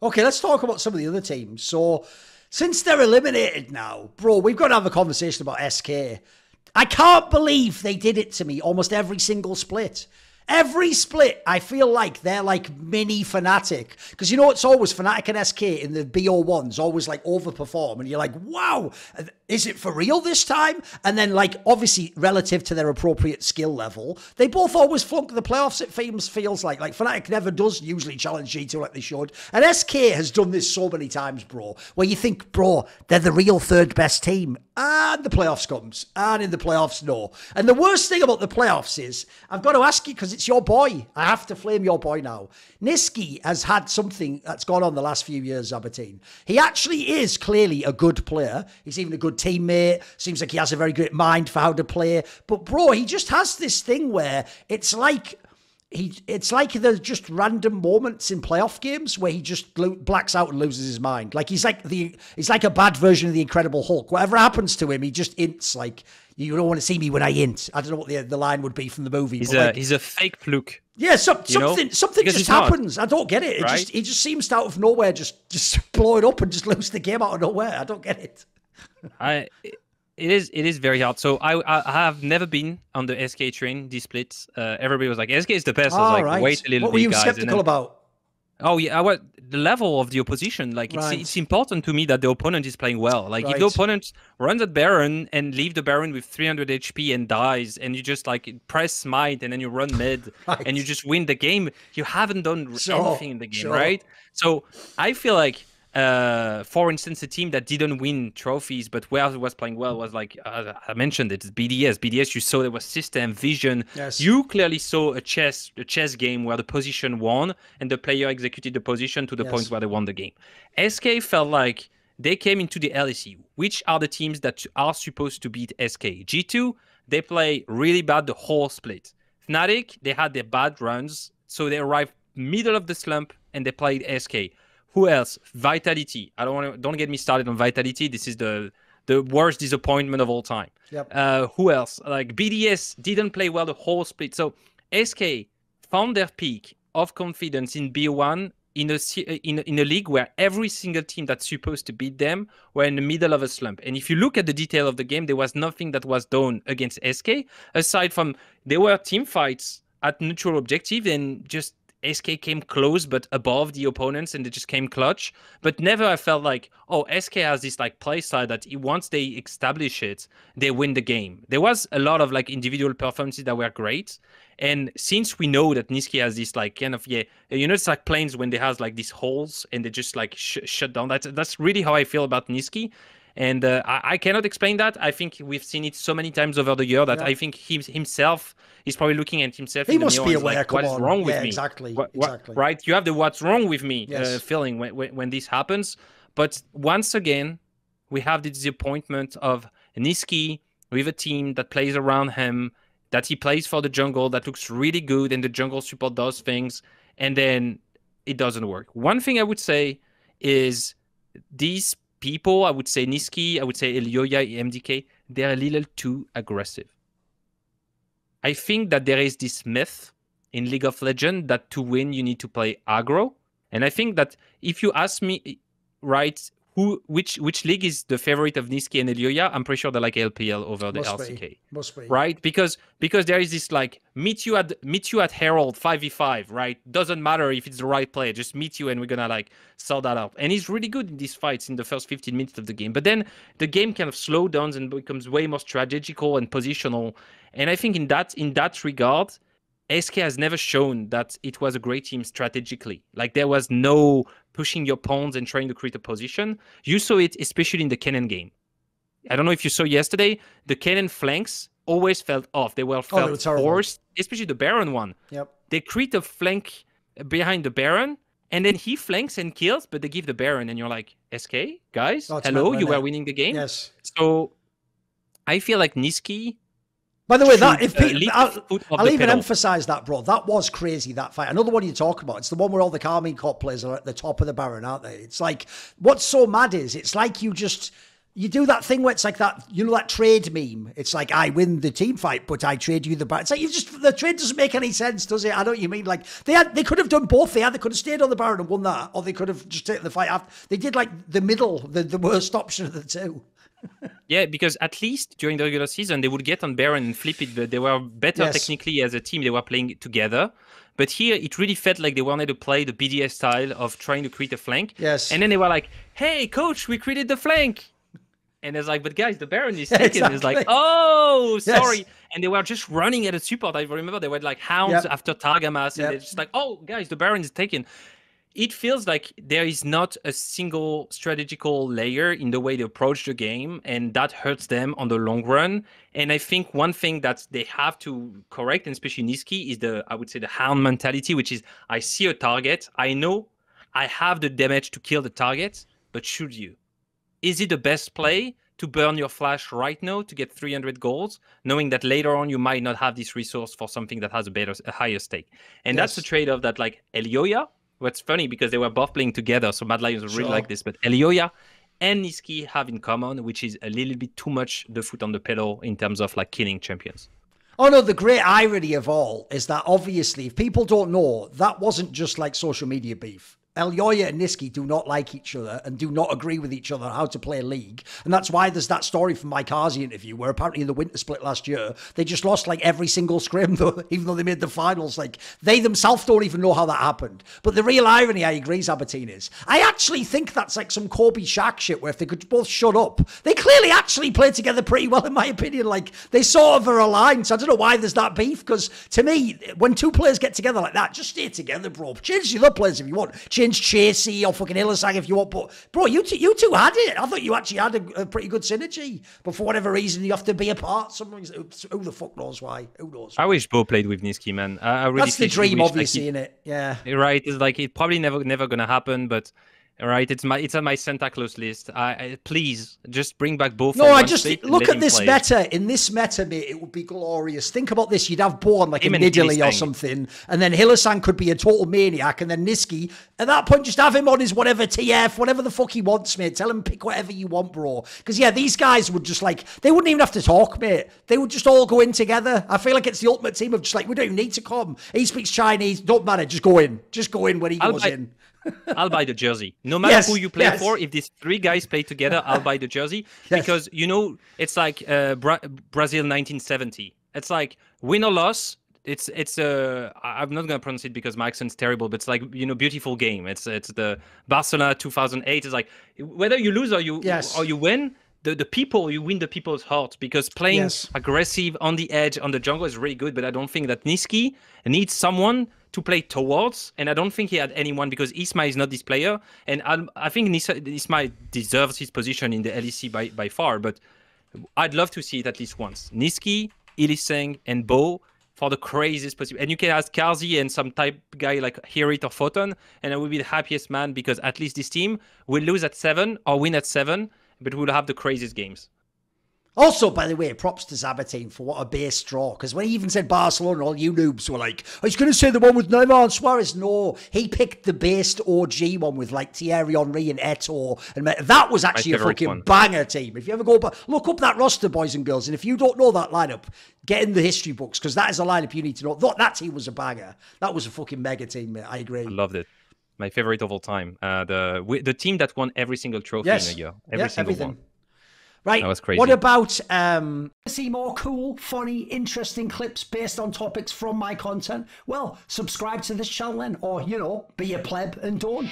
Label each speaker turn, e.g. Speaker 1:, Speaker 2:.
Speaker 1: Okay, let's talk about some of the other teams. So, since they're eliminated now, bro, we've got to have a conversation about SK. I can't believe they did it to me almost every single split. Every split, I feel like they're like mini Fnatic. Because you know, it's always Fnatic and SK in the BO1s always like overperform. And you're like, wow, is it for real this time? And then, like, obviously, relative to their appropriate skill level, they both always flunk the playoffs, it feels, feels like. Like, Fnatic never does usually challenge G2 like they should. And SK has done this so many times, bro, where you think, bro, they're the real third best team. And the playoffs comes. And in the playoffs, no. And the worst thing about the playoffs is, I've got to ask you, because it's your boy. I have to flame your boy now. Nisqy has had something that's gone on the last few years, Sabatine. He actually is clearly a good player. He's even a good teammate. Seems like he has a very good mind for how to play. But bro, he just has this thing where it's like he it's like there's just random moments in playoff games where he just blacks out and loses his mind. Like he's like the he's like a bad version of the Incredible Hulk. Whatever happens to him, he just ints like you don't want to see me when I int. I don't know what the the line would be from the movie.
Speaker 2: He's a like, he's a fake fluke.
Speaker 1: Yeah, some, something know? something because just happens. Not, I don't get it. It right? just he just seems to out of nowhere just just blow it up and just lose the game out of nowhere. I don't get it.
Speaker 2: I it is it is very hard. So I I have never been on the SK train. These splits, uh, everybody was like SK is the best. I was like, right. wait a little
Speaker 1: What were you
Speaker 2: guys.
Speaker 1: skeptical then, about?
Speaker 2: Oh yeah, well, the level of the opposition. Like it's right. it's important to me that the opponent is playing well. Like right. if the opponent runs at Baron and leave the Baron with 300 HP and dies, and you just like press smite and then you run mid and you just win the game, you haven't done sure. anything in the game, sure. right? So I feel like uh, for instance, a team that didn't win trophies but where was playing well was like uh, I mentioned it's BDS. BDS, you saw there was system vision.
Speaker 1: Yes.
Speaker 2: You clearly saw a chess a chess game where the position won and the player executed the position to the yes. point where they won the game. SK felt like they came into the LEC, which are the teams that are supposed to beat SK. G2, they play really bad the whole split. Fnatic, they had their bad runs, so they arrived middle of the slump and they played SK. Who else? Vitality. I don't want to. Don't get me started on Vitality. This is the the worst disappointment of all time.
Speaker 1: Yep.
Speaker 2: Uh, who else? Like BDS didn't play well the whole split. So SK found their peak of confidence in B1 in a in, in a league where every single team that's supposed to beat them were in the middle of a slump. And if you look at the detail of the game, there was nothing that was done against SK aside from there were team fights at neutral objective and just SK came close but above the opponents and they just came clutch. But never I felt like, oh, SK has this like play style that once they establish it, they win the game. There was a lot of like individual performances that were great. And since we know that Nisqy has this like kind of yeah, you know, it's like planes when they has like these holes and they just like sh- shut down. That's that's really how I feel about Nisqy. And uh, I, I, cannot explain that. I think we've seen it so many times over the year that yeah. I think he himself is probably looking at himself.
Speaker 1: He must be aware.
Speaker 2: Like, what's
Speaker 1: on.
Speaker 2: wrong with
Speaker 1: yeah,
Speaker 2: me?
Speaker 1: Exactly. What, what, exactly.
Speaker 2: Right. You have the "what's wrong with me"
Speaker 1: uh, yes.
Speaker 2: uh, feeling when, when, when this happens. But once again, we have the disappointment of Nisqy with a team that plays around him, that he plays for the jungle, that looks really good, and the jungle support does things, and then it doesn't work. One thing I would say is these people, I would say Nisqy, I would say Elyoya, MDK, they're a little too aggressive. I think that there is this myth in League of Legends that to win you need to play aggro. And I think that if you ask me, right, who which which league is the favorite of Nisqy and Elyoya? I'm pretty sure they like LPL over the
Speaker 1: Must
Speaker 2: LCK.
Speaker 1: Be. Must be.
Speaker 2: Right? Because because there is this like meet you at meet you at Herald 5v5, right? Doesn't matter if it's the right play, just meet you and we're gonna like sell that up. And he's really good in these fights in the first 15 minutes of the game. But then the game kind of slows down and becomes way more strategical and positional. And I think in that in that regard, SK has never shown that it was a great team strategically. Like there was no pushing your pawns and trying to create a position. You saw it especially in the Kennen game. I don't know if you saw yesterday, the Kennen flanks always felt off. They were oh, felt oh, forced, especially the Baron one.
Speaker 1: Yep.
Speaker 2: They create a flank behind the Baron, and then he flanks and kills, but they give the Baron, and you're like, SK, guys, oh, hello, you were winning the game.
Speaker 1: Yes.
Speaker 2: So I feel like Nisqy
Speaker 1: by the way, that if uh, I'll, I'll even emphasize that, bro. That was crazy. That fight. Another one you talk about. It's the one where all the Karmine Corp players are at the top of the Baron, aren't they? It's like what's so mad is it's like you just you do that thing where it's like that, you know, that trade meme. It's like I win the team fight, but I trade you the bat. It's like you just the trade doesn't make any sense, does it? I know what you mean. Like they had, they could have done both. They had, they could have stayed on the Baron and won that, or they could have just taken the fight after. They did like the middle, the, the worst option of the two.
Speaker 2: Yeah, because at least during the regular season they would get on Baron and flip it, but they were better yes. technically as a team. They were playing together. But here it really felt like they wanted to play the BDS style of trying to create a flank.
Speaker 1: Yes.
Speaker 2: And then they were like, "Hey, coach, we created the flank." And it's like, but guys, the Baron is taken. Exactly. It's like, oh, sorry. Yes. And they were just running at a support. I remember they were like hounds yep. after Targamas, and yep. they're just like, oh, guys, the Baron is taken it feels like there is not a single strategical layer in the way they approach the game, and that hurts them on the long run. And I think one thing that they have to correct, and especially Nisqy is the I would say the hound mentality, which is I see a target, I know I have the damage to kill the target, but should you? Is it the best play to burn your flash right now to get 300 goals, knowing that later on you might not have this resource for something that has a better, a higher stake? And yes. that's the trade-off that like Elyoya what's funny because they were both playing together, so Mad Lions really like this. But Elyoya and Nisqy have in common, which is a little bit too much the foot on the pedal in terms of like killing champions.
Speaker 1: Oh no, the great irony of all is that obviously, if people don't know, that wasn't just like social media beef. Elyoya and Nisqy do not like each other and do not agree with each other on how to play a league. And that's why there's that story from Mike Harsey interview where apparently in the winter split last year, they just lost like every single scrim, though, even though they made the finals. Like they themselves don't even know how that happened. But the real irony, I agree, Sabatine, is I actually think that's like some Kobe Shaq shit where if they could both shut up, they clearly actually play together pretty well, in my opinion. Like they sort of are aligned. So I don't know why there's that beef because to me, when two players get together like that, just stay together, bro. Change the other players if you want. Change change Carzzy or fucking Hylissang if you want. But bro, you two, you two had it. I thought you actually had a, a, pretty good synergy. But for whatever reason, you have to be apart. Sometimes who the fuck knows why? Who knows?
Speaker 2: I wish Bo played with Nisqy, man. I, I really
Speaker 1: that's the dream, obviously, like, in it. Yeah,
Speaker 2: right. It's like it probably never never gonna happen, but right? It's my it's on my Santa Claus list. I, I please just bring back both.
Speaker 1: No, I just look at this play. meta. In this meta, mate, it would be glorious. Think about this: you'd have Born like Him a Nidalee or something, and then Hylissang could be a total maniac, and then Nisqy. At that point, just have him on his whatever TF, whatever the fuck he wants, mate. Tell him pick whatever you want, bro. Because yeah, these guys would just like they wouldn't even have to talk, mate. They would just all go in together. I feel like it's the ultimate team of just like we don't even need to come. He speaks Chinese, don't matter. Just go in. Just go in when he I'll goes in.
Speaker 2: I'll buy the jersey. No matter yes, who you play yes. for, if these three guys play together, I'll buy the jersey yes. because you know it's like uh, Bra- Brazil 1970. It's like win or loss. It's it's uh I'm not gonna pronounce it because my accent's terrible, but it's like you know beautiful game. It's it's the Barcelona 2008. It's like whether you lose or you or you win, the, the people you win the people's hearts because playing yes. aggressive on the edge on the jungle is really good but i don't think that Nisqy needs someone to play towards, and I don't think he had anyone because Isma is not this player, and I, I think Isma deserves his position in the LEC by, by far, but I'd love to see it at least once. Nisqy, Hylissang, and Bo for the craziest possible. And you can ask Carzzy and some type guy like Hirit or Photon, and I will be the happiest man because at least this team will lose at seven or win at seven, but we'll have the craziest games.
Speaker 1: Also, by the way, props to Sabatine for what a base draw. Because when he even said Barcelona, all you noobs were like, I was going to say the one with Neymar and Suarez. No, he picked the based OG one with like Thierry Henry and Eto'o. And that was actually a fucking one. banger team. If you ever go back, look up that roster, boys and girls. And if you don't know that lineup, get in the history books because that is a lineup you need to know. That, that team was a banger. That was a fucking mega team, mate. I agree. I
Speaker 2: loved it my favorite of all time. Uh, the the team that won every single trophy yes. in a year, every single everything. one.
Speaker 1: Right.
Speaker 2: That was crazy.
Speaker 1: What about um see more cool, funny, interesting clips based on topics from my content? Well, subscribe to this channel then, or you know, be a pleb and don't.